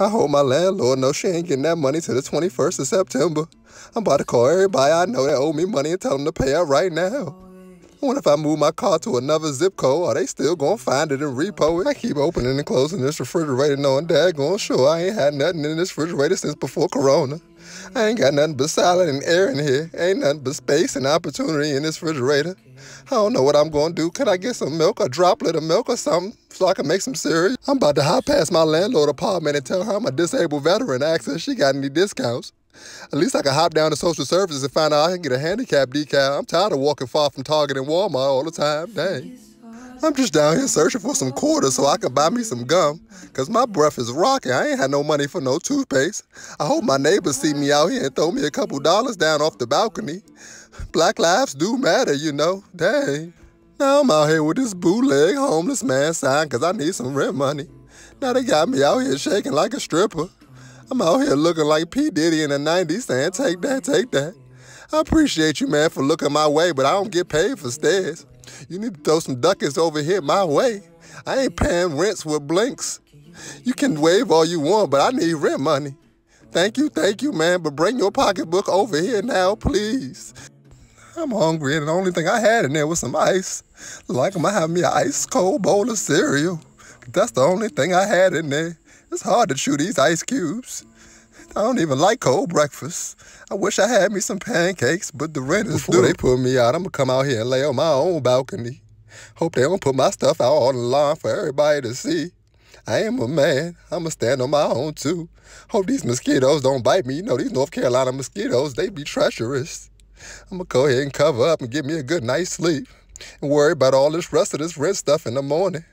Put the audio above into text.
I hope my landlord knows she ain't getting that money till the 21st of September. I'm about to call everybody I know that owe me money and tell them to pay up right now. Wonder if I move my car to another zip code, are they still gonna find it and repo it? I keep opening and closing this refrigerator knowing dad going sure I ain't had nothing in this refrigerator since before Corona. I ain't got nothing but salad and air in here. Ain't nothing but space and opportunity in this refrigerator. I don't know what I'm gonna do. Can I get some milk, a droplet of milk or something, so I can make some cereal? I'm about to hop past my landlord apartment and tell her I'm a disabled veteran, ask if she got any discounts. At least I can hop down to social services and find out I can get a handicap decal. I'm tired of walking far from Target and Walmart all the time. Dang. I'm just down here searching for some quarters so I can buy me some gum. Cause my breath is rocking. I ain't had no money for no toothpaste. I hope my neighbors see me out here and throw me a couple dollars down off the balcony. Black lives do matter, you know. Dang. Now I'm out here with this bootleg homeless man sign cause I need some rent money. Now they got me out here shaking like a stripper. I'm out here looking like P. Diddy in the 90s saying, take that, take that. I appreciate you, man, for looking my way, but I don't get paid for stares. You need to throw some ducats over here my way. I ain't paying rents with blinks. You can wave all you want, but I need rent money. Thank you, thank you, man, but bring your pocketbook over here now, please. I'm hungry, and the only thing I had in there was some ice. Like I'm gonna have me an ice cold bowl of cereal. That's the only thing I had in there. It's hard to chew these ice cubes. I don't even like cold breakfast. I wish I had me some pancakes, but the rent is Before due. they put me out, I'm gonna come out here and lay on my own balcony. Hope they don't put my stuff out on the lawn for everybody to see. I am a man. I'ma stand on my own too. Hope these mosquitoes don't bite me. You know, these North Carolina mosquitoes, they be treacherous. I'm gonna go ahead and cover up and get me a good night's sleep and worry about all this rest of this rent stuff in the morning.